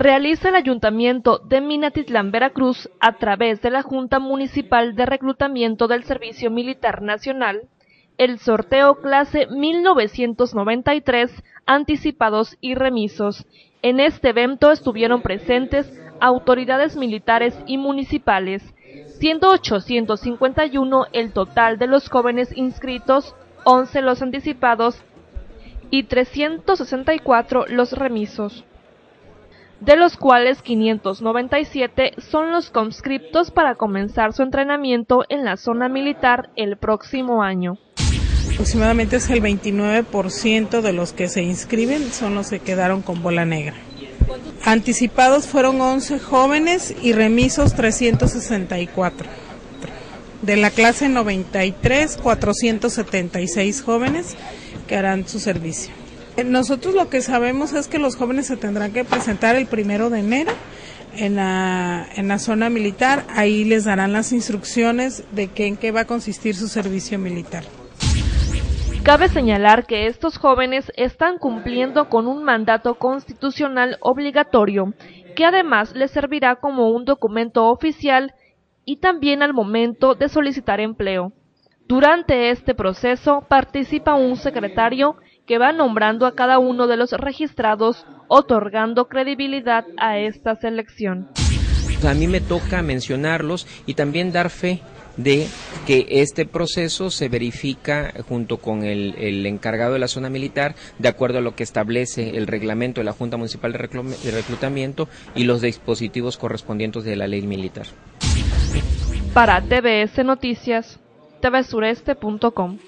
realiza el Ayuntamiento de Minatitlán, Veracruz, a través de la Junta Municipal de Reclutamiento del Servicio Militar Nacional, el sorteo clase 1993 anticipados y remisos. En este evento estuvieron presentes autoridades militares y municipales, siendo 851 el total de los jóvenes inscritos, 11 los anticipados y 364 los remisos de los cuales 597 son los conscriptos para comenzar su entrenamiento en la zona militar el próximo año. Aproximadamente es el 29% de los que se inscriben son los que quedaron con bola negra. Anticipados fueron 11 jóvenes y remisos 364. De la clase 93, 476 jóvenes que harán su servicio. Nosotros lo que sabemos es que los jóvenes se tendrán que presentar el primero de enero en la, en la zona militar. Ahí les darán las instrucciones de que, en qué va a consistir su servicio militar. Cabe señalar que estos jóvenes están cumpliendo con un mandato constitucional obligatorio, que además les servirá como un documento oficial y también al momento de solicitar empleo. Durante este proceso participa un secretario que va nombrando a cada uno de los registrados, otorgando credibilidad a esta selección. A mí me toca mencionarlos y también dar fe de que este proceso se verifica junto con el, encargado de la zona militar de acuerdo a lo que establece el reglamento de la Junta Municipal de Reclutamiento y los dispositivos correspondientes de la ley militar. Para TBS Noticias, tvsureste.com